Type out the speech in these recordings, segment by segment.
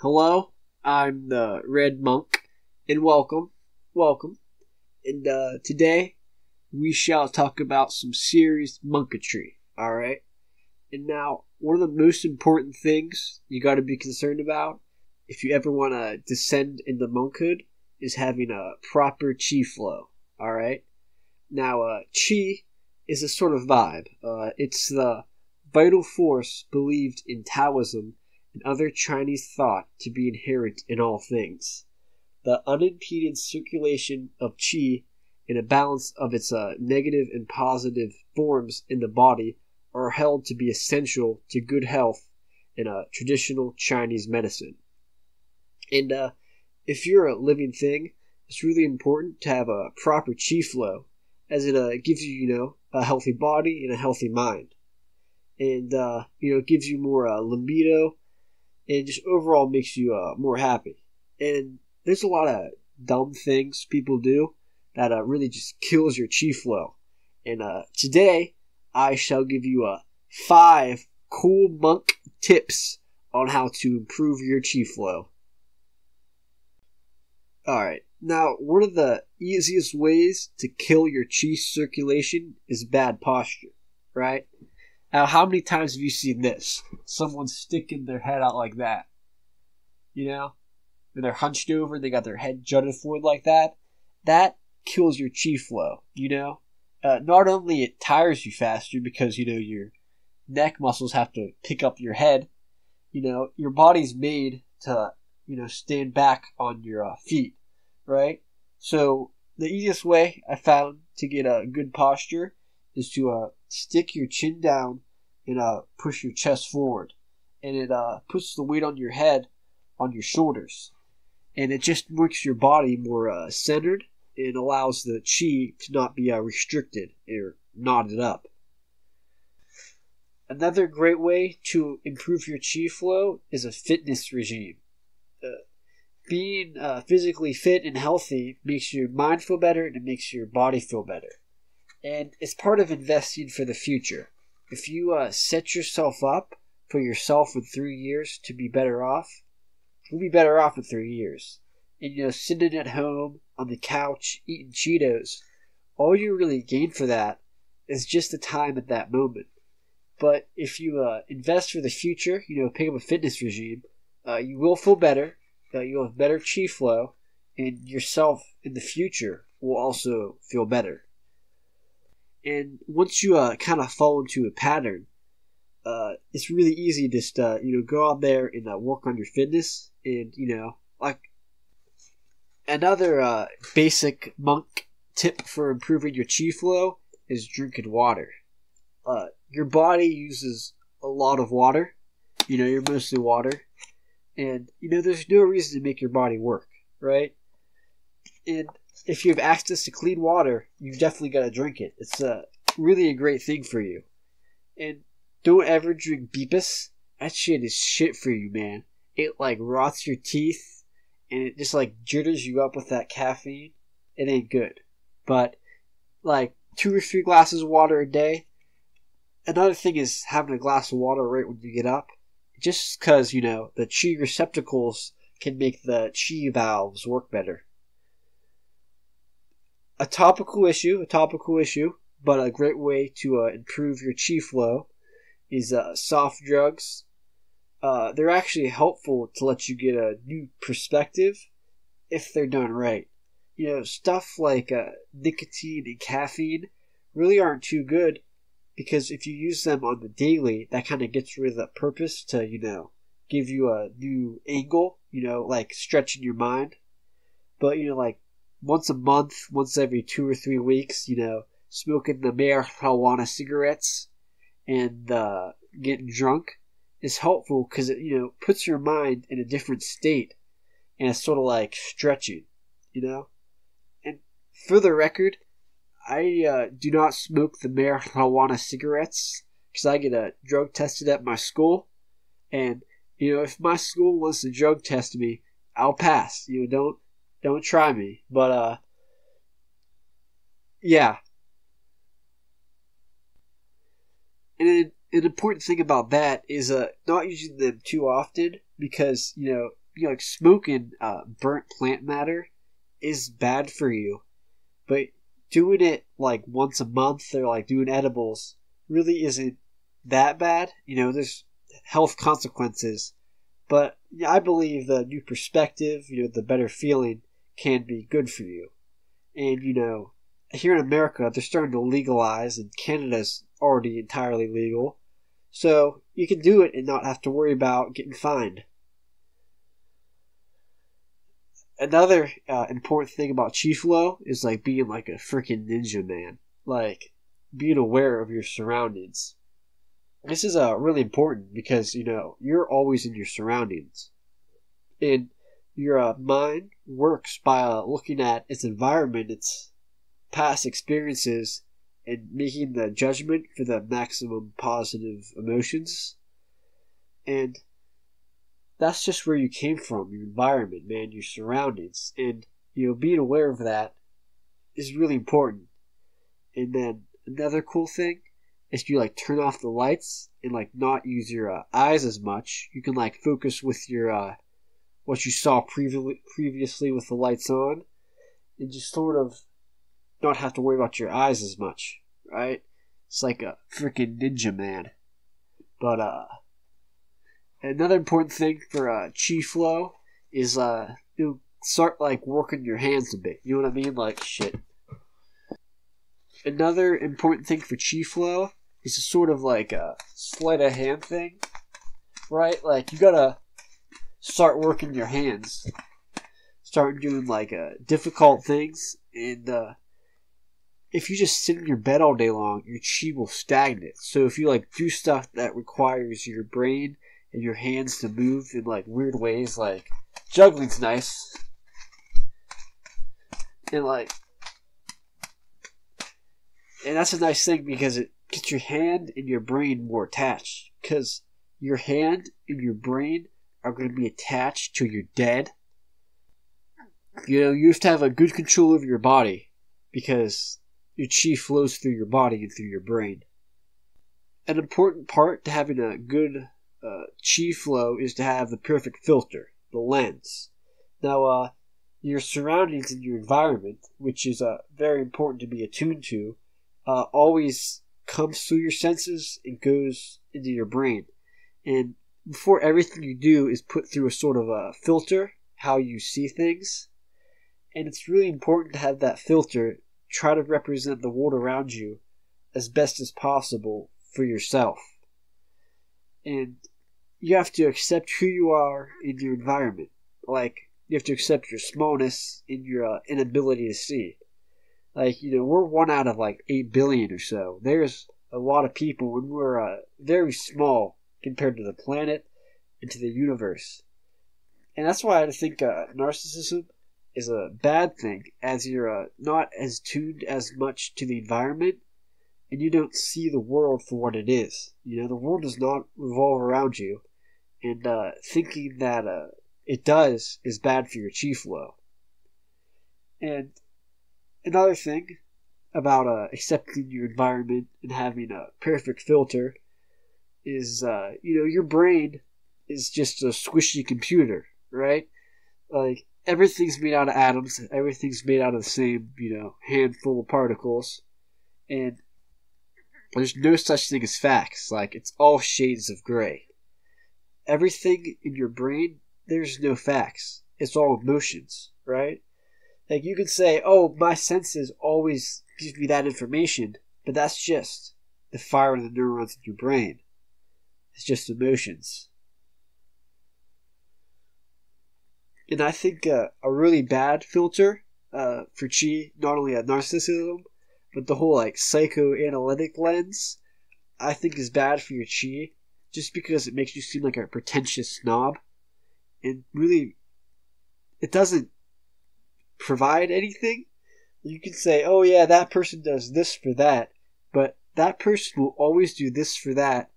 Hello, I'm the Red Monk, and welcome, welcome. And uh, today we shall talk about some serious monketry, alright? And now, one of the most important things you gotta be concerned about if you ever want to descend into monkhood is having a proper chi flow, alright? Now, uh, chi is a sort of vibe. Uh, it's the vital force believed in Taoism and other Chinese thought to be inherent in all things. The unimpeded circulation of qi and a balance of its uh, negative and positive forms in the body are held to be essential to good health in a traditional Chinese medicine. And uh, if you're a living thing, it's really important to have a proper qi flow, as it uh, gives you, you know, a healthy body and a healthy mind. And, uh, you know, it gives you more uh, libido and just overall makes you uh, more happy. And there's a lot of dumb things people do that uh, really just kills your chi flow. And uh, today, I shall give you uh, five cool monk tips on how to improve your chi flow. Alright, now one of the easiest ways to kill your chi circulation is bad posture, right? Now, how many times have you seen this? Someone sticking their head out like that. You know? And they're hunched over they got their head jutted forward like that. That kills your chi flow, you know? Uh, not only it tires you faster because, you know, your neck muscles have to pick up your head, you know, your body's made to, you know, stand back on your uh, feet, right? So, the easiest way I found to get a good posture is to uh, stick your chin down and uh, push your chest forward. And it uh, puts the weight on your head on your shoulders. And it just makes your body more uh, centered and allows the chi to not be uh, restricted or knotted up. Another great way to improve your chi flow is a fitness regime. Uh, being uh, physically fit and healthy makes your mind feel better and it makes your body feel better and it's part of investing for the future. If you uh, set yourself up for yourself in three years to be better off, you'll be better off in three years. And you know, sitting at home on the couch eating Cheetos, all you really gain for that is just the time at that moment. But if you uh, invest for the future, you know, pick up a fitness regime, uh, you will feel better. Uh, you'll have better chi flow, and yourself in the future will also feel better. And once you uh, kind of fall into a pattern, uh, it's really easy just uh, you know go out there and uh, work on your fitness, and you know like another uh, basic monk tip for improving your chi flow is drinking water. Uh, your body uses a lot of water. You know, you're mostly water, and you know there's no reason to make your body work, right? And if you have access to clean water, you've definitely got to drink it. It's a really a great thing for you. And don't ever drink Bepsi. That shit is shit for you, man. It like rots your teeth and it just like jitters you up with that caffeine. It ain't good. But like two or three glasses of water a day. Another thing is having a glass of water right when you get up. Just because, you know, the chi receptacles can make the chi valves work better a topical issue, a topical issue, but a great way to uh, improve your chi flow is uh, soft drugs. Uh, they're actually helpful to let you get a new perspective if they're done right. You know, stuff like uh, nicotine and caffeine really aren't too good because if you use them on the daily, that kind of gets rid of the purpose to, you know, give you a new angle, you know, like stretching your mind. But, you know, like once a month, once every two or three weeks, you know, smoking the marijuana cigarettes and uh, getting drunk is helpful because it, you know, puts your mind in a different state and it's sort of like stretching, you know? And for the record, I uh, do not smoke the marijuana cigarettes because I get a drug tested at my school. And, you know, if my school wants to drug test me, I'll pass. You know, don't don't try me. But uh yeah. And an, an important thing about that is uh not using them too often because, you know, you know, like smoking uh, burnt plant matter is bad for you, but doing it like once a month or like doing edibles really isn't that bad. You know, there's health consequences, but I believe the new perspective, you know, the better feeling can be good for you. And you know, here in America, they're starting to legalize, and Canada's already entirely legal. So you can do it and not have to worry about getting fined. Another uh, important thing about chi flow is like being like a freaking ninja man, like being aware of your surroundings. This is uh, really important because you know you're always in your surroundings, and your uh, mind works by uh, looking at its environment, its past experiences, and making the judgment for the maximum positive emotions. And that's just where you came from, your environment, man, your surroundings. And, you know, being aware of that is really important. And then another cool thing is you like turn off the lights and like not use your uh, eyes as much. You can like focus with your uh, what you saw previously previously with the lights on, and just sort of not have to worry about your eyes as much, right? It's like a freaking ninja man. But uh, another important thing for uh, chi flow is uh, you start like working your hands a bit. You know what I mean? Like shit. Another important thing for chi flow is a sort of like a sleight of hand thing, right? Like you gotta start working your hands, start doing like uh, difficult things, and uh, if you just sit in your bed all day long, your chi will stagnate. So if you like do stuff that requires your brain and your hands to move in like weird ways, like juggling's nice, and like, and that's a nice thing because it gets your hand and your brain more attached. Because your hand and your brain are going to be attached to your dead. You know, you have to have a good control over your body because your chi flows through your body and through your brain. An important part to having a good uh, chi flow is to have the perfect filter, the lens. Now, uh, your surroundings and your environment, which is uh, very important to be attuned to, uh, always comes through your senses and goes into your brain. And before everything you do is put through a sort of a filter, how you see things. And it's really important to have that filter try to represent the world around you as best as possible for yourself. And you have to accept who you are in your environment. Like, you have to accept your smallness and your uh, inability to see. Like, you know, we're one out of like 8 billion or so. There's a lot of people, and we're uh, very small compared to the planet and to the universe. And that's why I think uh, narcissism is a bad thing, as you're uh, not as tuned as much to the environment, and you don't see the world for what it is. You know, the world does not revolve around you, and uh, thinking that uh, it does is bad for your chi flow. And another thing about uh, accepting your environment and having a perfect filter is, uh, you know, your brain is just a squishy computer, right? Like everything's made out of atoms, everything's made out of the same, you know, handful of particles, and there's no such thing as facts. Like it's all shades of gray. Everything in your brain, there's no facts. It's all emotions, right? Like you can say, "Oh, my senses always give me that information," but that's just the firing of the neurons in your brain. It's just emotions. And I think uh, a really bad filter uh, for chi, not only a narcissism, but the whole like psychoanalytic lens, I think is bad for your chi, just because it makes you seem like a pretentious snob, and really, it doesn't provide anything. You can say, "Oh yeah, that person does this for that," but that person will always do this for that,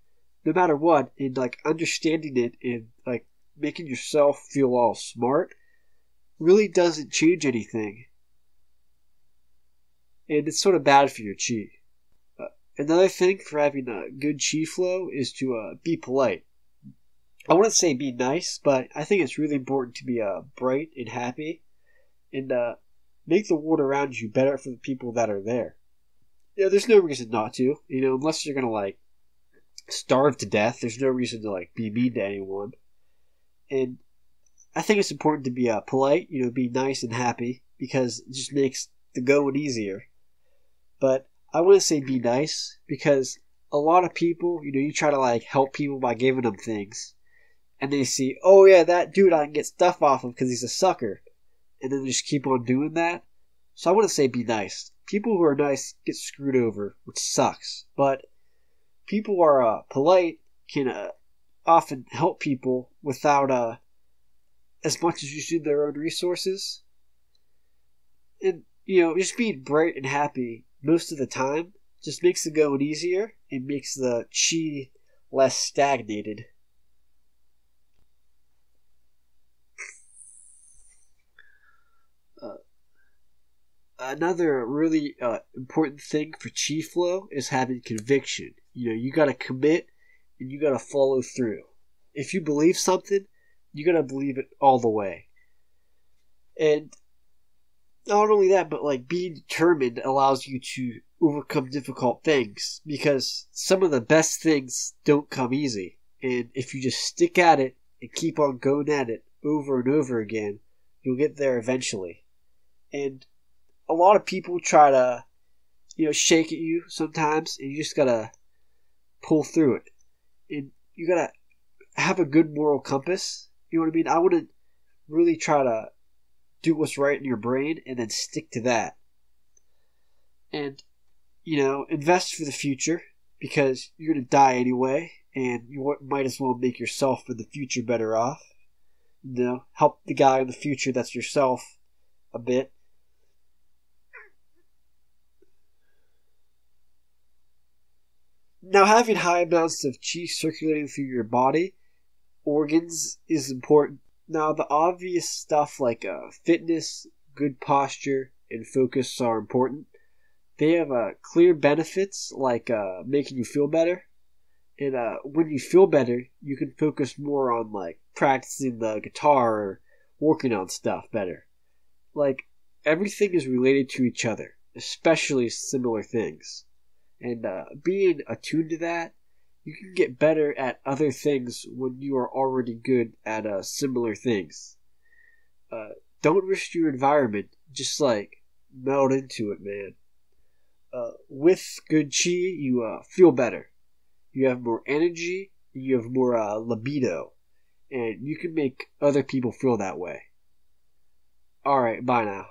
no matter what. And like understanding it and like making yourself feel all smart really doesn't change anything. And it's sort of bad for your chi. Uh, another thing for having a good chi flow is to uh, be polite. I wouldn't say be nice, but I think it's really important to be uh, bright and happy, and uh, make the world around you better for the people that are there. Yeah, there's no reason not to. You know, unless you're gonna like starve to death. There's no reason to like be mean to anyone. And I think it's important to be uh, polite. You know, be nice and happy because it just makes the going easier. But I wouldn't say be nice because a lot of people, you know, you try to like help people by giving them things, and they see, oh yeah, that dude I can get stuff off of because he's a sucker, and then they just keep on doing that. So I wouldn't say be nice. People who are nice get screwed over, which sucks. But people are uh, polite can uh, often help people without uh, as much as using their own resources. And you know, just being bright and happy most of the time just makes the going easier and makes the chi less stagnated. Uh, another really uh, important thing for chi flow is having conviction. You know, you got to commit and you got to follow through. If you believe something, you got to believe it all the way. And not only that, but like being determined allows you to overcome difficult things because some of the best things don't come easy. And if you just stick at it and keep on going at it over and over again, you'll get there eventually. And a lot of people try to, you know, shake at you sometimes, and you just gotta pull through it. And you gotta have a good moral compass. You know what I mean? I wouldn't really try to do what's right in your brain and then stick to that. And you know, invest for the future because you're to die anyway, and you might as well make yourself for the future better off. You know, help the guy in the future that's yourself a bit. Now, having high amounts of chi circulating through your body, organs, is important. Now, the obvious stuff like uh, fitness, good posture, and focus are important they have uh, clear benefits like uh, making you feel better. And uh, when you feel better, you can focus more on like practicing the guitar or working on stuff better. Like everything is related to each other, especially similar things. And uh, being attuned to that, you can get better at other things when you are already good at uh, similar things. Uh, don't risk your environment, just like meld into it, man uh, with good chi, you uh, feel better. You have more energy. You have more uh, libido, and you can make other people feel that way. All right, bye now.